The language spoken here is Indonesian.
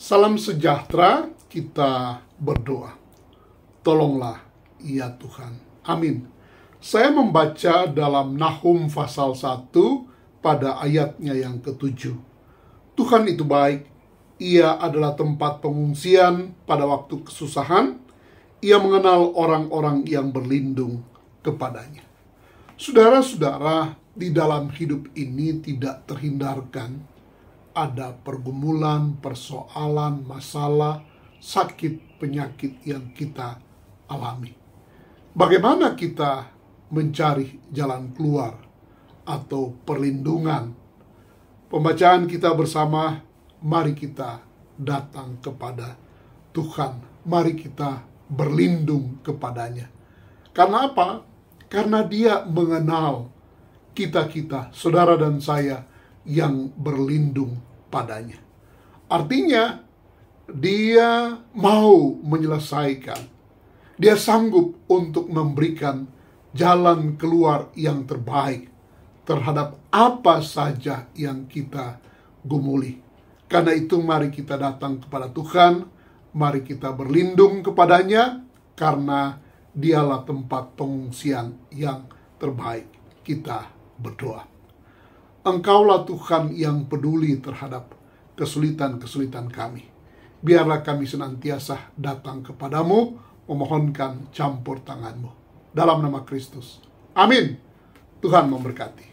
Salam sejahtera, kita berdoa. Tolonglah ya Tuhan. Amin. Saya membaca dalam Nahum pasal 1 pada ayatnya yang ketujuh. Tuhan itu baik, ia adalah tempat pengungsian pada waktu kesusahan, ia mengenal orang-orang yang berlindung kepadanya. Saudara-saudara, di dalam hidup ini tidak terhindarkan ada pergumulan, persoalan, masalah, sakit, penyakit yang kita alami. Bagaimana kita mencari jalan keluar atau perlindungan? Pembacaan kita bersama, mari kita datang kepada Tuhan. Mari kita berlindung kepadanya. Karena apa? Karena dia mengenal kita-kita, saudara dan saya, yang berlindung padanya. Artinya, dia mau menyelesaikan, dia sanggup untuk memberikan jalan keluar yang terbaik terhadap apa saja yang kita gumuli. Karena itu mari kita datang kepada Tuhan, mari kita berlindung kepadanya, karena dialah tempat pengungsian yang terbaik. Kita berdoa. Engkaulah Tuhan yang peduli terhadap kesulitan-kesulitan kami. Biarlah kami senantiasa datang kepadamu, memohonkan campur tanganmu. Dalam nama Kristus. Amin. Tuhan memberkati.